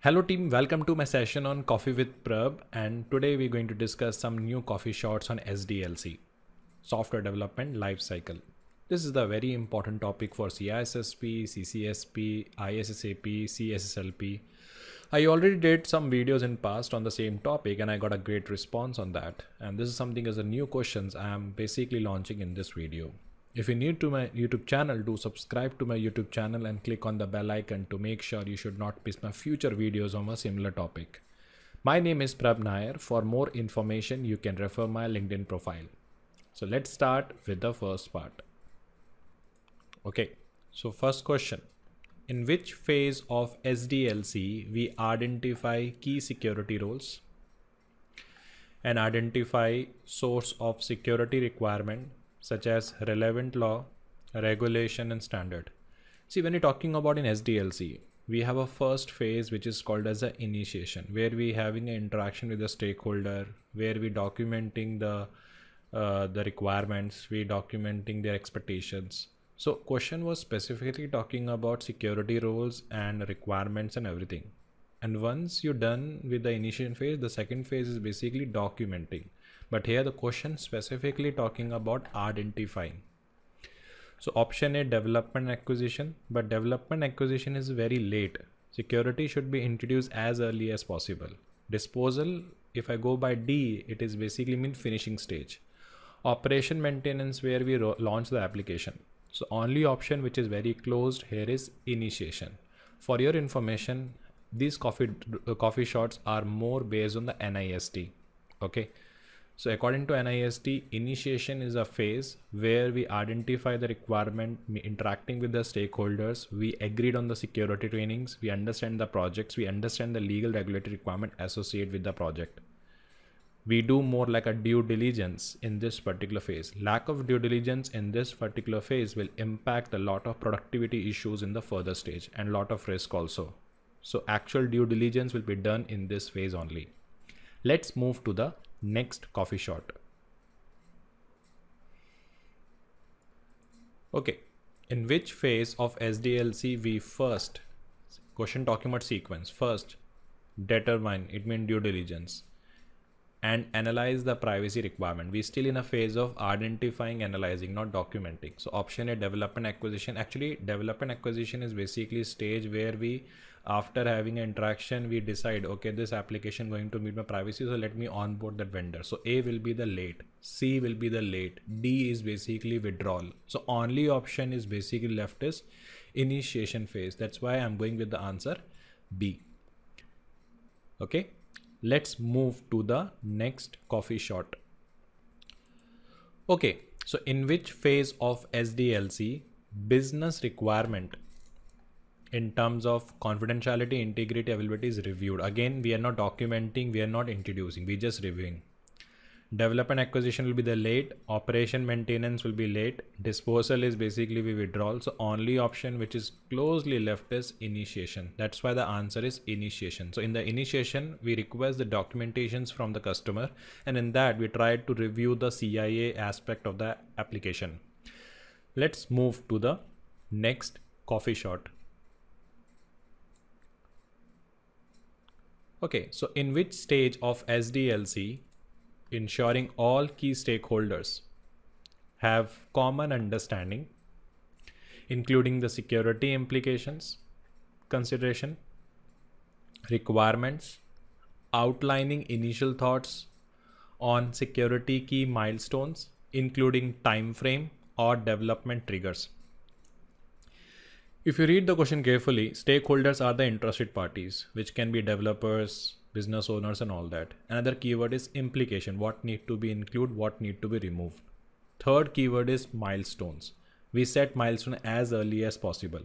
Hello team, welcome to my session on Coffee with Prabh and today we're going to discuss some new coffee shots on SDLC, Software Development Lifecycle. This is the very important topic for CISSP, CCSP, ISSAP, CSSLP. I already did some videos in past on the same topic and I got a great response on that. And this is something as a new questions I am basically launching in this video. If you're new to my YouTube channel, do subscribe to my YouTube channel and click on the bell icon to make sure you should not miss my future videos on a similar topic. My name is Prabh Nair. For more information, you can refer my LinkedIn profile. So let's start with the first part. Okay, so first question. In which phase of SDLC we identify key security roles and identify source of security requirement such as relevant law, regulation, and standard. See, when you're talking about in SDLC, we have a first phase which is called as a initiation, where we having an interaction with the stakeholder, where we documenting the uh, the requirements, we documenting their expectations. So question was specifically talking about security roles and requirements and everything. And once you're done with the initiation phase, the second phase is basically documenting but here the question specifically talking about identifying. So option a development acquisition. But development acquisition is very late. Security should be introduced as early as possible. Disposal if i go by d it is basically mean finishing stage. Operation maintenance where we launch the application. So only option which is very closed here is initiation. For your information these coffee uh, coffee shots are more based on the nist okay so according to NIST, initiation is a phase where we identify the requirement, interacting with the stakeholders, we agreed on the security trainings, we understand the projects, we understand the legal regulatory requirement associated with the project. We do more like a due diligence in this particular phase. Lack of due diligence in this particular phase will impact a lot of productivity issues in the further stage and lot of risk also. So actual due diligence will be done in this phase only. Let's move to the next coffee shot. Okay, in which phase of SDLC we first, question document sequence, first determine, it means due diligence and analyze the privacy requirement. We still in a phase of identifying, analyzing, not documenting. So option A, development acquisition. Actually, development acquisition is basically stage where we after having an interaction we decide okay this application going to meet my privacy so let me onboard that vendor. So a will be the late c will be the late d is basically withdrawal. So only option is basically left is initiation phase. That's why i'm going with the answer b. Okay let's move to the next coffee shot. Okay so in which phase of sdlc business requirement in terms of confidentiality, integrity, availability is reviewed. Again, we are not documenting, we are not introducing, we just reviewing. Development acquisition will be the late, operation maintenance will be late, disposal is basically we withdrawal. So only option which is closely left is initiation. That's why the answer is initiation. So in the initiation, we request the documentations from the customer and in that we try to review the CIA aspect of the application. Let's move to the next coffee shot. Okay, so in which stage of SDLC ensuring all key stakeholders have common understanding, including the security implications, consideration, requirements, outlining initial thoughts on security key milestones, including time frame or development triggers. If you read the question carefully, stakeholders are the interested parties, which can be developers, business owners and all that. Another keyword is implication, what need to be included, what need to be removed. Third keyword is milestones. We set milestone as early as possible.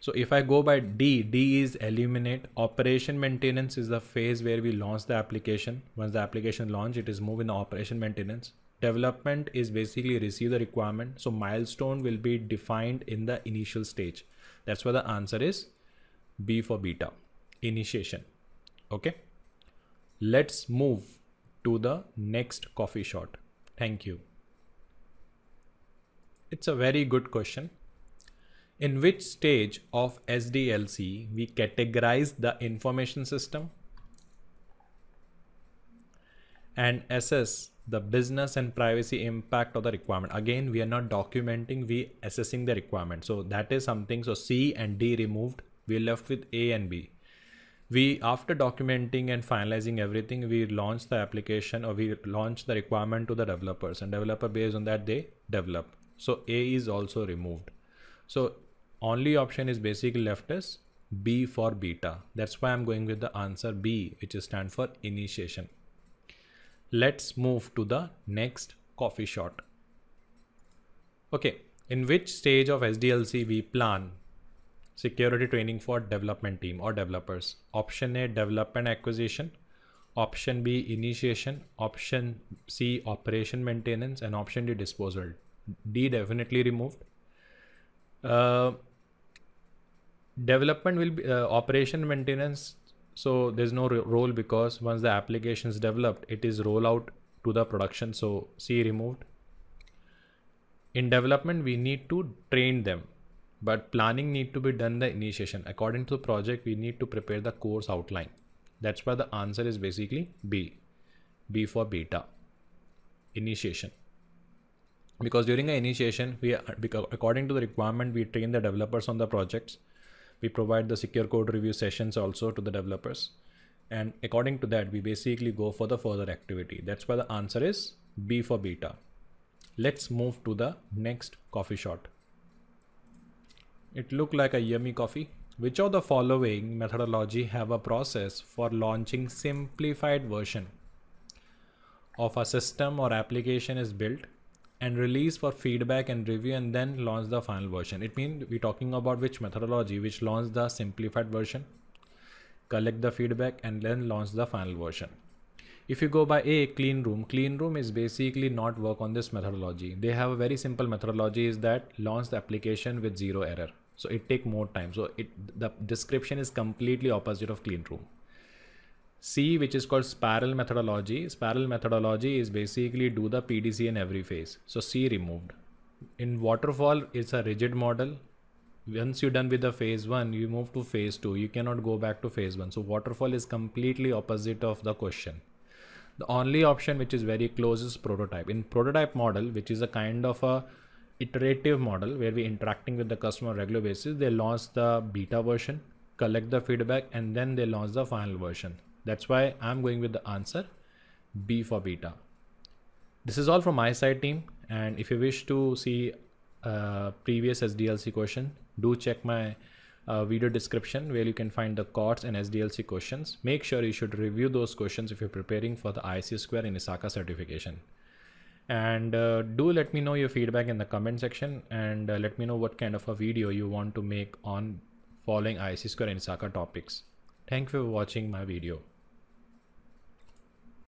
So if I go by D, D is eliminate. Operation maintenance is the phase where we launch the application. Once the application launch, it is moved in operation maintenance development is basically receive the requirement so milestone will be defined in the initial stage. That's why the answer is b for beta initiation. Okay? Let's move to the next coffee shot. Thank you. It's a very good question. In which stage of SDLC we categorize the information system and assess the business and privacy impact of the requirement. Again, we are not documenting, we assessing the requirement. So that is something. So C and D removed. We're left with A and B. We after documenting and finalizing everything, we launch the application or we launch the requirement to the developers and developer based on that they develop. So A is also removed. So only option is basically left as B for beta. That's why I'm going with the answer B, which is stand for initiation. Let's move to the next coffee shot. Okay, in which stage of SDLC we plan security training for development team or developers? Option A, development acquisition. Option B, initiation. Option C, operation maintenance. And option D, disposal. D definitely removed. Uh, development will be uh, operation maintenance so there's no role because once the application is developed it is roll out to the production. So c removed. In development we need to train them but planning need to be done the initiation. According to the project we need to prepare the course outline. That's why the answer is basically b. B for beta. Initiation. Because during the initiation we are, according to the requirement we train the developers on the projects we provide the secure code review sessions also to the developers. And according to that, we basically go for the further activity. That's why the answer is B for beta. Let's move to the next coffee shot. It looked like a yummy coffee. Which of the following methodology have a process for launching simplified version of a system or application is built and release for feedback and review and then launch the final version. It means we're talking about which methodology, which launch the simplified version, collect the feedback and then launch the final version. If you go by a clean room, clean room is basically not work on this methodology. They have a very simple methodology is that launch the application with zero error. So it take more time. So it the description is completely opposite of clean room. C, which is called spiral methodology. Spiral methodology is basically do the PDC in every phase. So C removed. In waterfall, it's a rigid model. Once you're done with the phase one, you move to phase two. You cannot go back to phase one. So waterfall is completely opposite of the question. The only option which is very close is prototype. In prototype model, which is a kind of a iterative model where we're interacting with the customer on regular basis, they launch the beta version, collect the feedback, and then they launch the final version. That's why I'm going with the answer B for beta. This is all from my side team. And if you wish to see a previous SDLC question, do check my uh, video description where you can find the COTS and SDLC questions. Make sure you should review those questions if you're preparing for the IC Square and ISACA certification. And uh, do let me know your feedback in the comment section and uh, let me know what kind of a video you want to make on following IC Square and ISACA topics. Thank you for watching my video.